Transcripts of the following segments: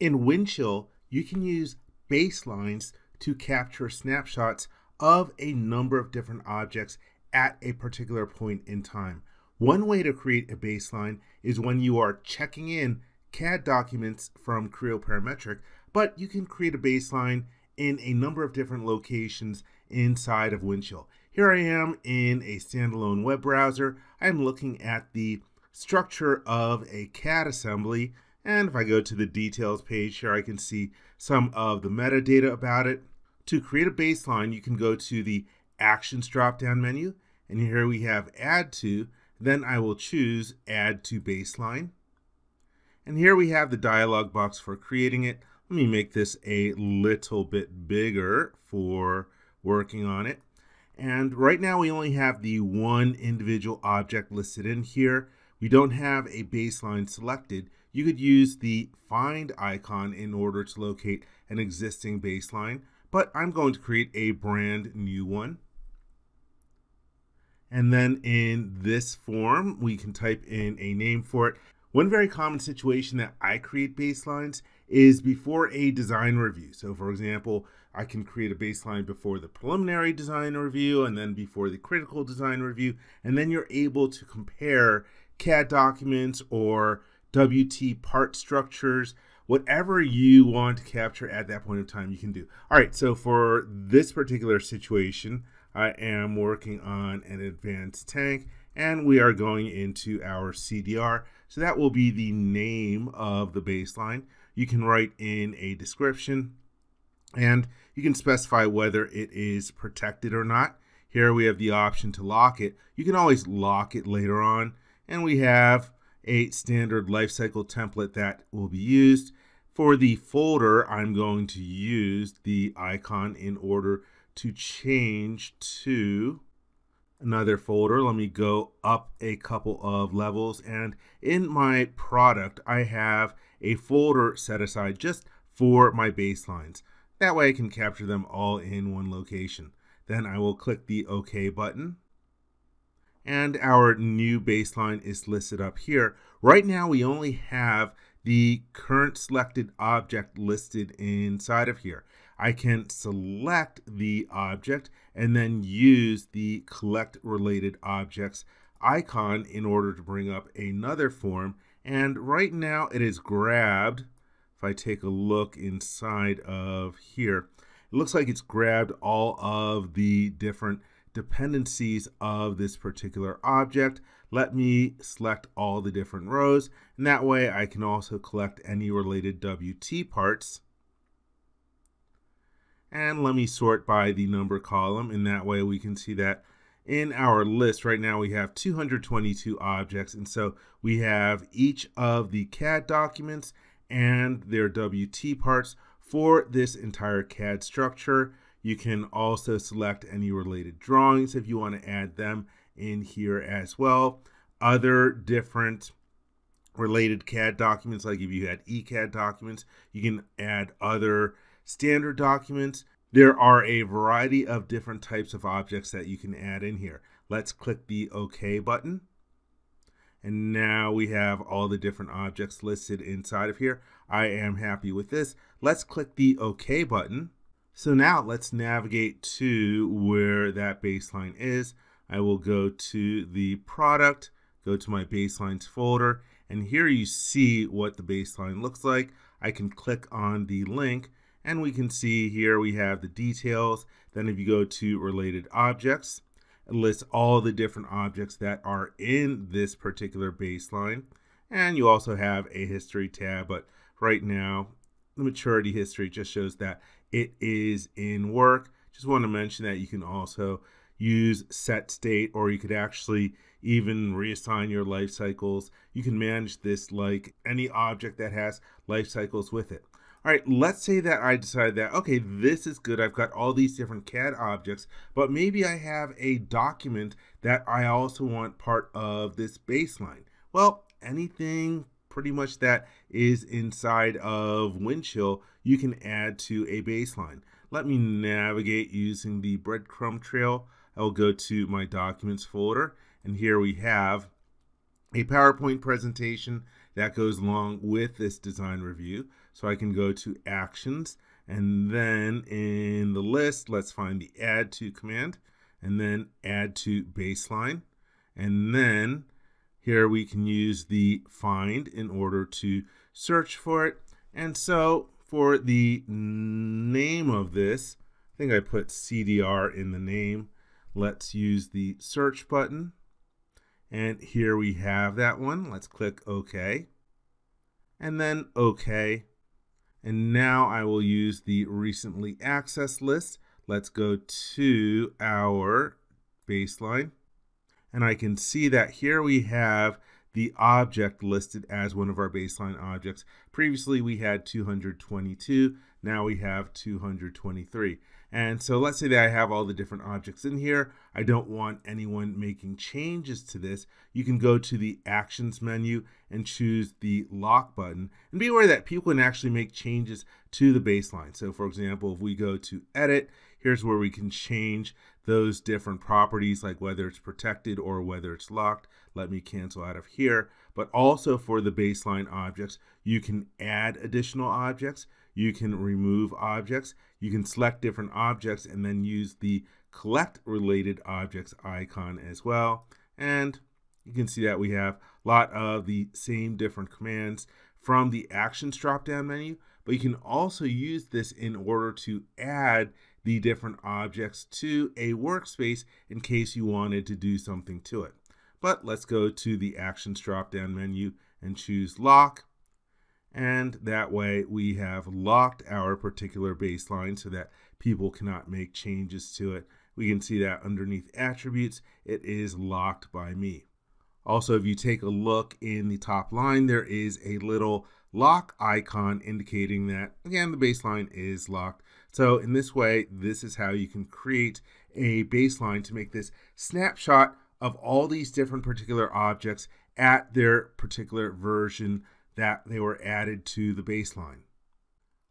In Windchill, you can use baselines to capture snapshots of a number of different objects at a particular point in time. One way to create a baseline is when you are checking in CAD documents from Creo Parametric, but you can create a baseline in a number of different locations inside of Windchill. Here I am in a standalone web browser. I'm looking at the structure of a CAD assembly. And if I go to the details page here, I can see some of the metadata about it. To create a baseline, you can go to the Actions drop-down menu, and here we have Add To. Then I will choose Add to Baseline. And here we have the dialog box for creating it. Let me make this a little bit bigger for working on it. And right now we only have the one individual object listed in here. We don't have a baseline selected. You could use the find icon in order to locate an existing baseline, but I'm going to create a brand new one. And then in this form, we can type in a name for it. One very common situation that I create baselines is before a design review. So for example, I can create a baseline before the preliminary design review and then before the critical design review. And then you're able to compare CAD documents or WT part structures, whatever you want to capture at that point in time, you can do. All right, so for this particular situation, I am working on an advanced tank and we are going into our CDR. So that will be the name of the baseline. You can write in a description and you can specify whether it is protected or not. Here we have the option to lock it. You can always lock it later on. And we have a standard lifecycle template that will be used. For the folder, I'm going to use the icon in order to change to another folder. Let me go up a couple of levels. And in my product, I have a folder set aside just for my baselines. That way I can capture them all in one location. Then I will click the OK button. And our new baseline is listed up here. Right now we only have the current selected object listed inside of here. I can select the object and then use the collect related objects icon in order to bring up another form. And right now it is grabbed. If I take a look inside of here, it looks like it's grabbed all of the different dependencies of this particular object. Let me select all the different rows, and that way I can also collect any related WT parts. And let me sort by the number column, and that way we can see that in our list right now we have 222 objects, and so we have each of the CAD documents and their WT parts for this entire CAD structure. You can also select any related drawings if you want to add them in here as well. Other different related CAD documents, like if you had ECAD documents, you can add other standard documents. There are a variety of different types of objects that you can add in here. Let's click the OK button. And now we have all the different objects listed inside of here. I am happy with this. Let's click the OK button. So now let's navigate to where that baseline is. I will go to the product, go to my baselines folder, and here you see what the baseline looks like. I can click on the link and we can see here we have the details. Then if you go to related objects, it lists all the different objects that are in this particular baseline. And you also have a history tab, but right now the maturity history just shows that it is in work. Just want to mention that you can also use set state or you could actually even reassign your life cycles. You can manage this like any object that has life cycles with it. All right, let's say that I decide that, okay, this is good. I've got all these different CAD objects, but maybe I have a document that I also want part of this baseline. Well, anything pretty much that is inside of Windchill, you can add to a baseline. Let me navigate using the breadcrumb trail. I will go to my documents folder, and here we have a PowerPoint presentation that goes along with this design review. So I can go to actions and then in the list, let's find the add to command and then add to baseline. And then here we can use the find in order to search for it. And so for the name of this, I think I put CDR in the name. Let's use the search button. And here we have that one. Let's click OK. And then OK. And now I will use the recently accessed list. Let's go to our baseline. And I can see that here we have the object listed as one of our baseline objects. Previously we had 222, now we have 223. And so let's say that I have all the different objects in here. I don't want anyone making changes to this. You can go to the actions menu and choose the lock button and be aware that people can actually make changes to the baseline. So for example, if we go to edit, here's where we can change those different properties like whether it's protected or whether it's locked. Let me cancel out of here. But also for the baseline objects, you can add additional objects. You can remove objects. You can select different objects and then use the collect related objects icon as well. And you can see that we have a lot of the same different commands from the actions drop down menu, but you can also use this in order to add the different objects to a workspace in case you wanted to do something to it. But let's go to the actions drop down menu and choose lock. And that way we have locked our particular baseline so that people cannot make changes to it. We can see that underneath attributes, it is locked by me. Also, if you take a look in the top line, there is a little lock icon indicating that, again, the baseline is locked. So in this way, this is how you can create a baseline to make this snapshot of all these different particular objects at their particular version that they were added to the baseline.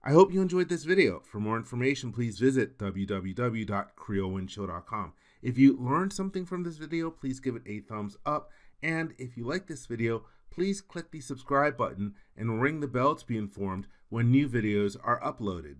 I hope you enjoyed this video. For more information, please visit www.creowindchill.com. If you learned something from this video, please give it a thumbs up. And if you like this video, please click the subscribe button and ring the bell to be informed when new videos are uploaded.